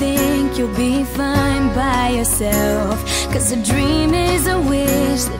think you'll be fine by yourself. Cause a dream is a wish that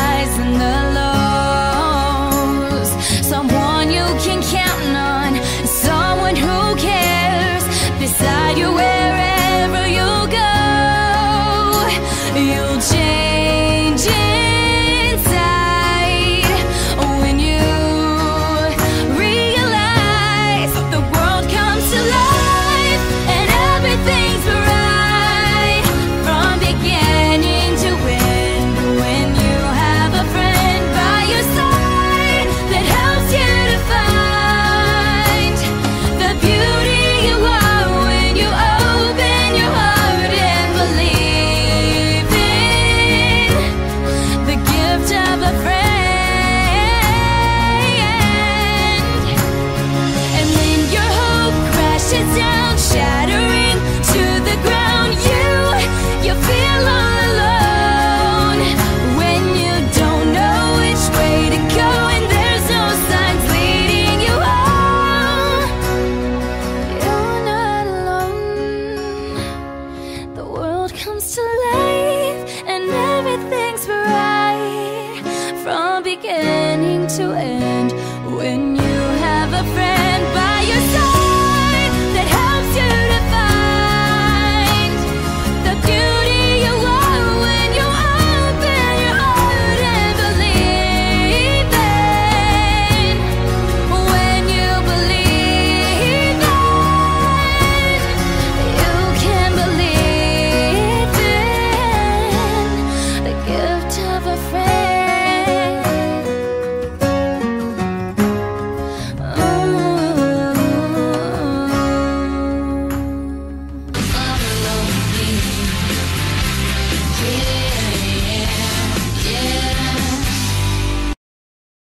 When you have a friend by your side.